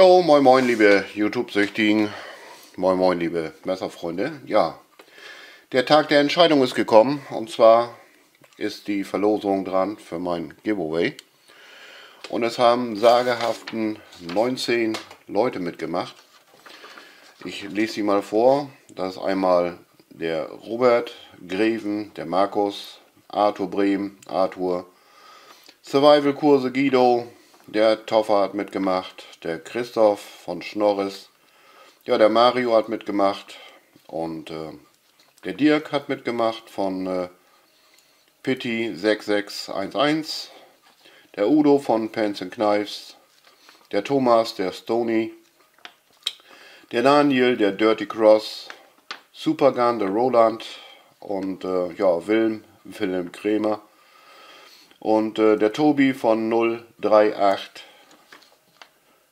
Jo, moin moin liebe YouTube-Süchtigen, moin moin liebe Messerfreunde. Ja, der Tag der Entscheidung ist gekommen und zwar ist die Verlosung dran für mein Giveaway. Und es haben sagehaften 19 Leute mitgemacht. Ich lese sie mal vor. Das ist einmal der Robert Greven, der Markus, Arthur Brehm, Arthur, Survival-Kurse Guido, der Toffer hat mitgemacht, der Christoph von Schnorris, ja, der Mario hat mitgemacht und äh, der Dirk hat mitgemacht von äh, Pitti 6611, der Udo von Pants and Knives, der Thomas, der Stony, der Daniel, der Dirty Cross, Supergun, der Roland. Und äh, ja, Wilm, Wilhelm Krämer und äh, der Tobi von 038.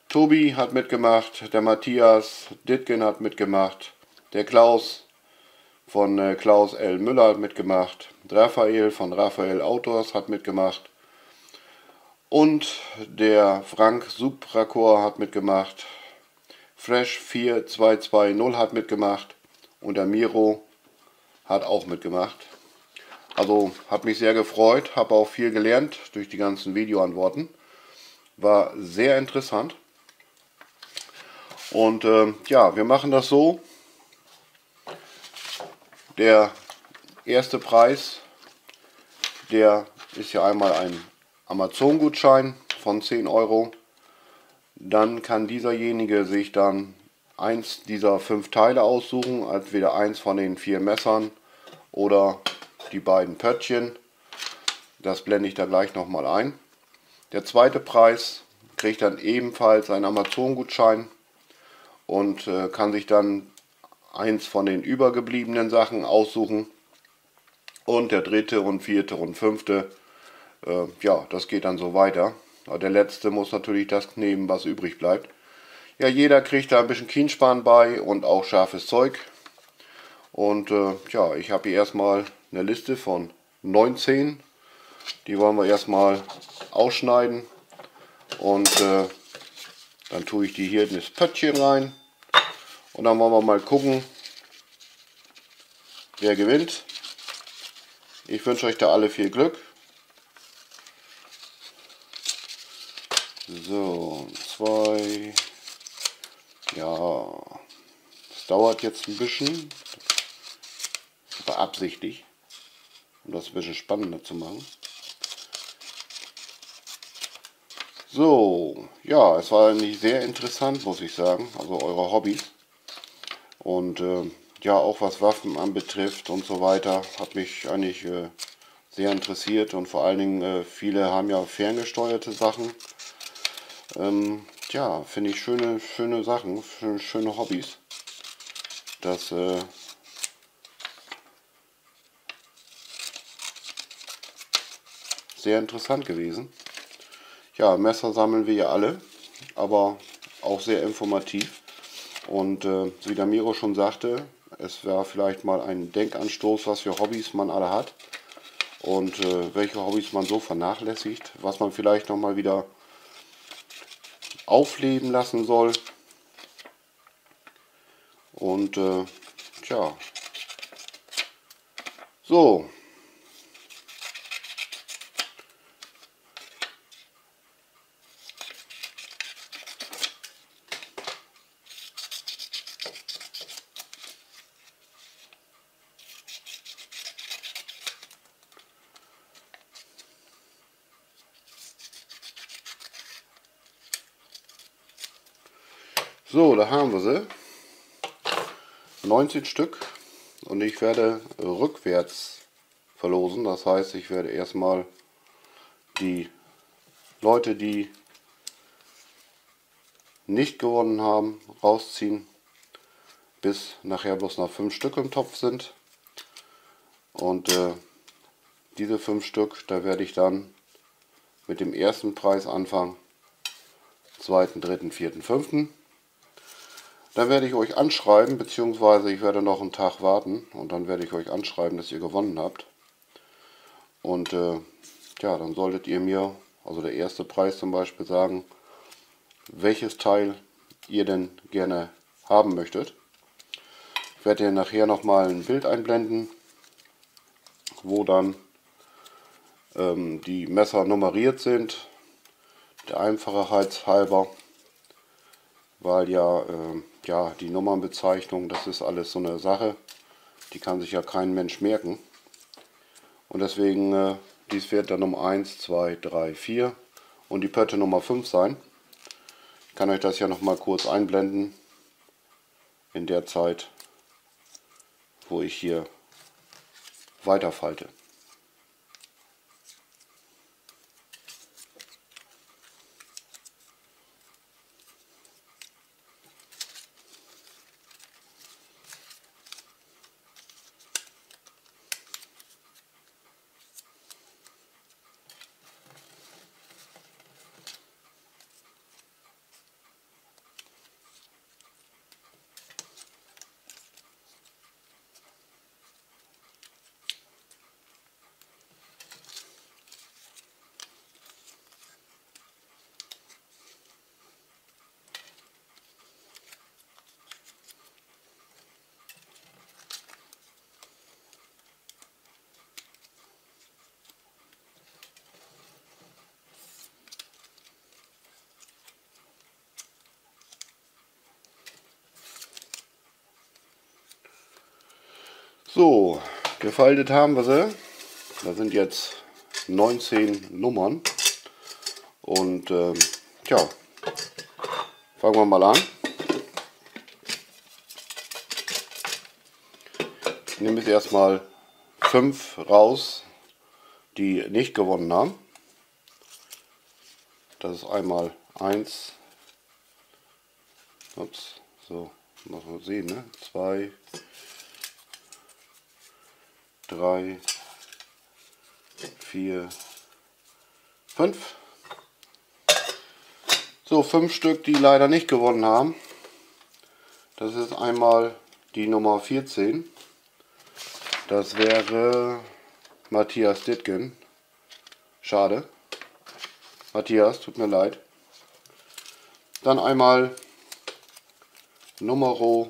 Tobi hat mitgemacht, der Matthias Ditgen hat mitgemacht, der Klaus von äh, Klaus L. Müller hat mitgemacht, Raphael von Raphael Autors hat mitgemacht und der Frank Supracor hat mitgemacht, Fresh 4220 hat mitgemacht und der Miro hat auch mitgemacht. Also hat mich sehr gefreut, habe auch viel gelernt durch die ganzen Videoantworten. War sehr interessant. Und äh, ja, wir machen das so. Der erste Preis, der ist ja einmal ein Amazon-Gutschein von 10 Euro. Dann kann dieserjenige sich dann eins dieser fünf Teile aussuchen, entweder eins von den vier Messern oder die beiden Pöttchen. Das blende ich da gleich nochmal ein. Der zweite Preis kriegt dann ebenfalls einen Amazon-Gutschein und äh, kann sich dann eins von den übergebliebenen Sachen aussuchen. Und der dritte und vierte und fünfte, äh, ja, das geht dann so weiter. Aber der letzte muss natürlich das nehmen, was übrig bleibt. Ja, jeder kriegt da ein bisschen Kienspan bei und auch scharfes Zeug. Und äh, ja, ich habe hier erstmal eine Liste von 19. Die wollen wir erstmal ausschneiden. Und äh, dann tue ich die hier in das Pöttchen rein. Und dann wollen wir mal gucken, wer gewinnt. Ich wünsche euch da alle viel Glück. So, zwei. Ja, es dauert jetzt ein bisschen beabsichtigt, um das ein bisschen spannender zu machen. So, ja, es war eigentlich sehr interessant, muss ich sagen, also eure Hobbys. Und äh, ja, auch was Waffen anbetrifft und so weiter, hat mich eigentlich äh, sehr interessiert und vor allen Dingen äh, viele haben ja ferngesteuerte Sachen. Ähm, ja, finde ich schöne, schöne Sachen, schöne, schöne Hobbys. Das sehr interessant gewesen. Ja, Messer sammeln wir ja alle, aber auch sehr informativ. Und äh, wie der Miro schon sagte, es wäre vielleicht mal ein Denkanstoß, was für Hobbys man alle hat und äh, welche Hobbys man so vernachlässigt, was man vielleicht noch mal wieder aufleben lassen soll. Und äh, tja, so, So, da haben wir sie. 19 Stück und ich werde rückwärts verlosen. Das heißt, ich werde erstmal die Leute, die nicht gewonnen haben, rausziehen, bis nachher bloß noch 5 Stück im Topf sind. Und äh, diese 5 Stück, da werde ich dann mit dem ersten Preis anfangen. Zweiten, dritten, vierten, fünften. Dann werde ich euch anschreiben, beziehungsweise ich werde noch einen Tag warten und dann werde ich euch anschreiben, dass ihr gewonnen habt. Und äh, ja, dann solltet ihr mir, also der erste Preis zum Beispiel, sagen, welches Teil ihr denn gerne haben möchtet. Ich werde hier nachher nochmal ein Bild einblenden, wo dann ähm, die Messer nummeriert sind. Der Einfachheit halber, weil ja, äh, ja die Nummernbezeichnung, das ist alles so eine Sache, die kann sich ja kein Mensch merken. Und deswegen, äh, dies wird dann Nummer 1, 2, 3, 4 und die Pötte Nummer 5 sein. Ich kann euch das ja noch mal kurz einblenden in der Zeit, wo ich hier weiterfalte. So, gefaltet haben wir sie. Da sind jetzt 19 Nummern. Und ähm, ja, fangen wir mal an. Ich nehme jetzt erstmal 5 raus, die nicht gewonnen haben. Das ist einmal 1, ups, so, muss man sehen, ne? 2, drei, vier, fünf. So, fünf Stück, die leider nicht gewonnen haben. Das ist einmal die Nummer 14. Das wäre Matthias Dittgen. Schade. Matthias, tut mir leid. Dann einmal Nummer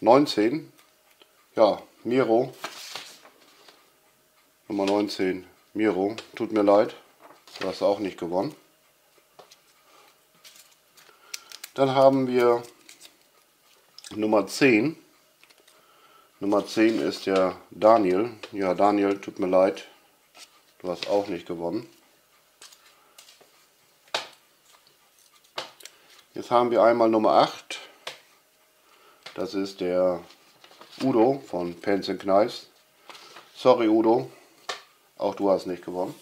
19. Ja, Miro. Nummer 19. Miro. Tut mir leid. Du hast auch nicht gewonnen. Dann haben wir Nummer 10. Nummer 10 ist der Daniel. Ja, Daniel, tut mir leid. Du hast auch nicht gewonnen. Jetzt haben wir einmal Nummer 8. Das ist der Udo von Pens Knives. Sorry Udo, auch du hast nicht gewonnen.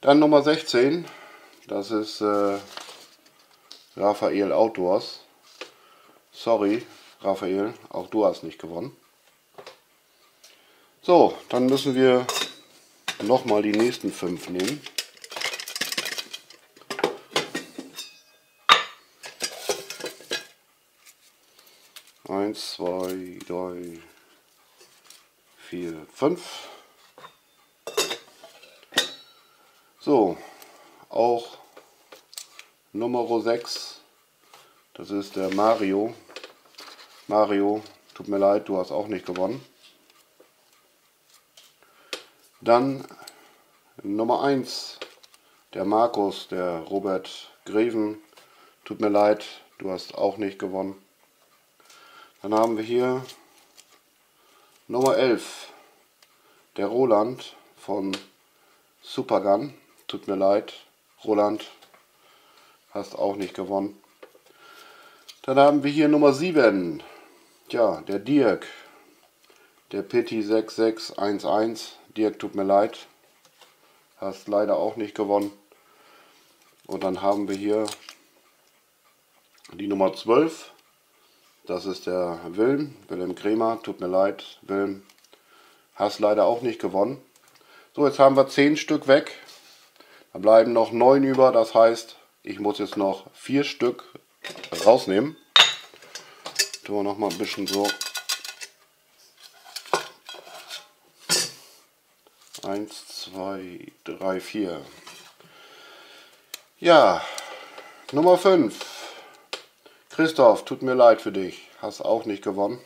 Dann Nummer 16, das ist äh, Raphael Outdoors. Sorry Raphael, auch du hast nicht gewonnen. So, dann müssen wir nochmal die nächsten fünf nehmen. 1, 2, 3, 4, 5. So, auch Nummer 6, das ist der Mario. Mario, tut mir leid, du hast auch nicht gewonnen. Dann Nummer 1, der Markus, der Robert Greven. Tut mir leid, du hast auch nicht gewonnen. Dann haben wir hier Nummer 11, der Roland von Supergun. Tut mir leid, Roland, hast auch nicht gewonnen. Dann haben wir hier Nummer 7, ja, der Dirk, der Pitti 6611. Dirk, tut mir leid, hast leider auch nicht gewonnen. Und dann haben wir hier die Nummer 12, das ist der Wilm, Wilhelm Kremer. Tut mir leid, Wilm. Hast leider auch nicht gewonnen. So, jetzt haben wir 10 Stück weg. Da bleiben noch 9 über. Das heißt, ich muss jetzt noch 4 Stück rausnehmen. Tun wir noch mal ein bisschen so. 1, 2, 3, 4. Ja, Nummer 5. Christoph, tut mir leid für dich. Hast auch nicht gewonnen.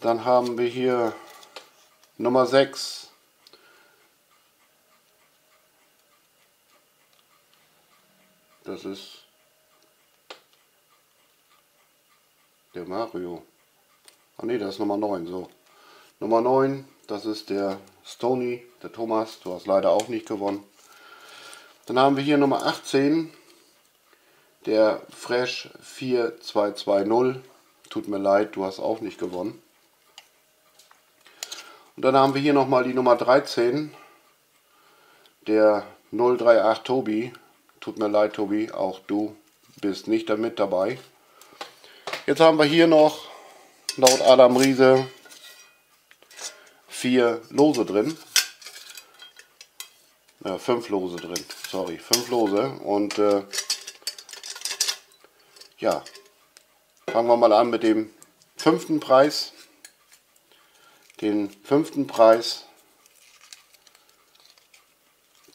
Dann haben wir hier Nummer 6. Das ist der Mario. Ah ne, das ist Nummer 9. So. Nummer 9, das ist der Stony, der Thomas. Du hast leider auch nicht gewonnen. Dann haben wir hier Nummer 18, der Fresh 4220. Tut mir leid, du hast auch nicht gewonnen. Und dann haben wir hier nochmal die Nummer 13, der 038 Tobi. Tut mir leid, Tobi, auch du bist nicht damit dabei. Jetzt haben wir hier noch, laut Adam Riese, vier Lose drin. Ja, fünf Lose drin, sorry, fünf Lose. Und äh, ja, fangen wir mal an mit dem fünften Preis den fünften Preis,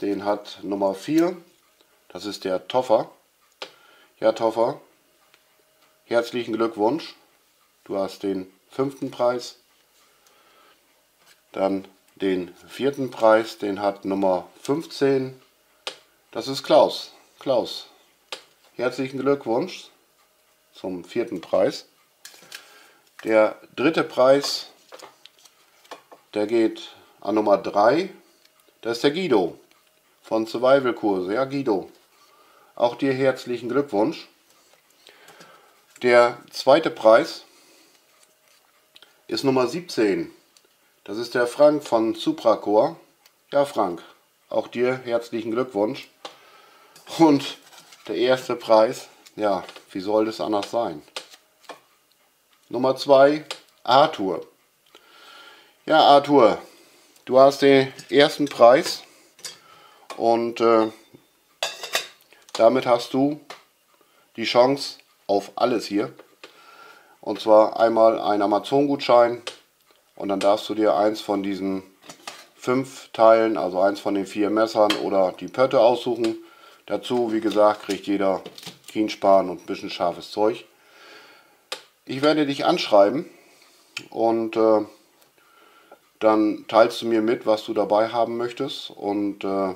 den hat Nummer 4, das ist der Toffer. Ja, Toffer, herzlichen Glückwunsch. Du hast den fünften Preis. Dann den vierten Preis, den hat Nummer 15. Das ist Klaus. Klaus, herzlichen Glückwunsch zum vierten Preis. Der dritte Preis der geht an Nummer 3. Das ist der Guido von Survival Kurse. Ja, Guido, auch dir herzlichen Glückwunsch. Der zweite Preis ist Nummer 17. Das ist der Frank von Supracor. Ja, Frank, auch dir herzlichen Glückwunsch. Und der erste Preis, ja, wie soll das anders sein? Nummer 2, Arthur. Ja, Arthur, du hast den ersten Preis und äh, damit hast du die Chance auf alles hier. Und zwar einmal ein Amazon-Gutschein und dann darfst du dir eins von diesen fünf Teilen, also eins von den vier Messern oder die Pötte aussuchen. Dazu, wie gesagt, kriegt jeder Kienspan und ein bisschen scharfes Zeug. Ich werde dich anschreiben und äh, dann teilst du mir mit, was du dabei haben möchtest. Und äh,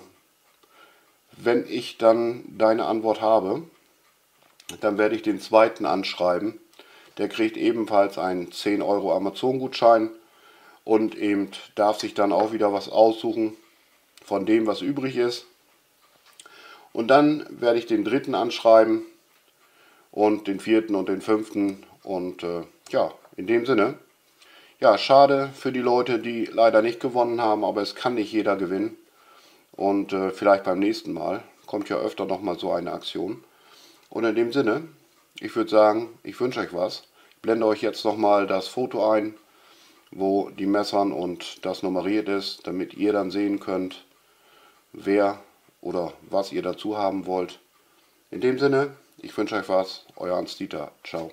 wenn ich dann deine Antwort habe, dann werde ich den zweiten anschreiben. Der kriegt ebenfalls einen 10 Euro Amazon-Gutschein und eben darf sich dann auch wieder was aussuchen von dem, was übrig ist. Und dann werde ich den dritten anschreiben und den vierten und den fünften. Und äh, ja, in dem Sinne ja, schade für die Leute, die leider nicht gewonnen haben, aber es kann nicht jeder gewinnen. Und äh, vielleicht beim nächsten Mal kommt ja öfter nochmal so eine Aktion. Und in dem Sinne, ich würde sagen, ich wünsche euch was. Ich blende euch jetzt nochmal das Foto ein, wo die Messern und das nummeriert ist, damit ihr dann sehen könnt, wer oder was ihr dazu haben wollt. In dem Sinne, ich wünsche euch was, euer Hans Dieter. Ciao.